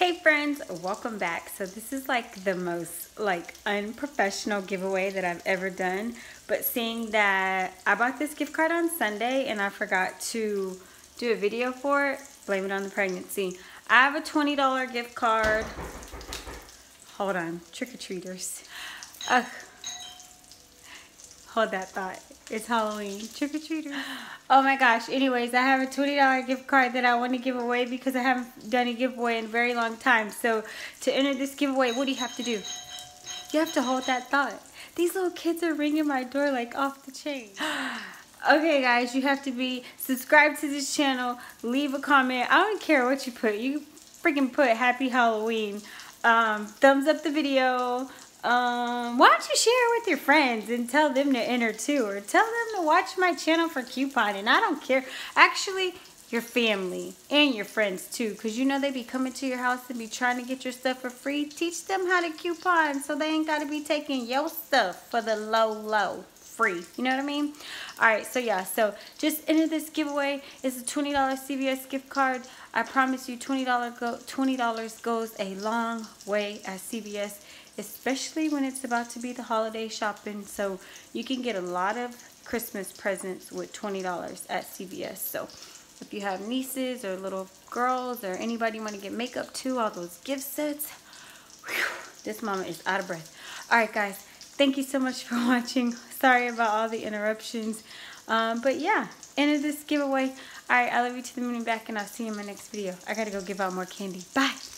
Hey friends, welcome back. So this is like the most like unprofessional giveaway that I've ever done. But seeing that I bought this gift card on Sunday and I forgot to do a video for it, blame it on the pregnancy. I have a $20 gift card. Hold on, trick-or-treaters. Uh, hold that thought. It's Halloween. Trick or treaters. Oh my gosh. Anyways, I have a $20 gift card that I want to give away because I haven't done a giveaway in a very long time. So to enter this giveaway, what do you have to do? You have to hold that thought. These little kids are ringing my door like off the chain. okay guys, you have to be subscribed to this channel, leave a comment. I don't care what you put. You freaking put happy Halloween. Um, thumbs up the video um, why don't you share it with your friends and tell them to enter too, or tell them to watch my channel for couponing. I don't care. Actually, your family and your friends too, because you know they be coming to your house and be trying to get your stuff for free. Teach them how to coupon so they ain't got to be taking your stuff for the low, low free. You know what I mean? All right, so yeah, so just enter this giveaway. It's a $20 CVS gift card. I promise you $20, go, $20 goes a long way at CVS especially when it's about to be the holiday shopping. So you can get a lot of Christmas presents with $20 at CVS. So if you have nieces or little girls or anybody you want to get makeup to, all those gift sets, whew, this mama is out of breath. All right, guys, thank you so much for watching. Sorry about all the interruptions. Um, but yeah, end of this giveaway. All right, I love you to the moon and back, and I'll see you in my next video. I got to go give out more candy. Bye.